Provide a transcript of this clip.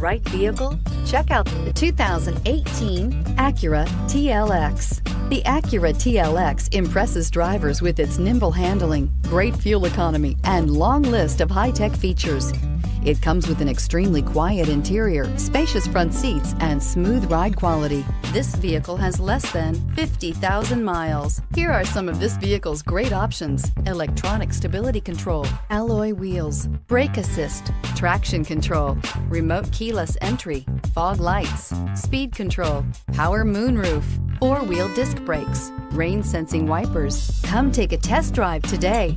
Right vehicle? Check out the 2018 Acura TLX. The Acura TLX impresses drivers with its nimble handling, great fuel economy, and long list of high tech features. It comes with an extremely quiet interior, spacious front seats, and smooth ride quality. This vehicle has less than 50,000 miles. Here are some of this vehicle's great options electronic stability control, alloy wheels, brake assist, traction control, remote keyless entry, fog lights, speed control, power moonroof, four wheel disc brakes, rain sensing wipers. Come take a test drive today.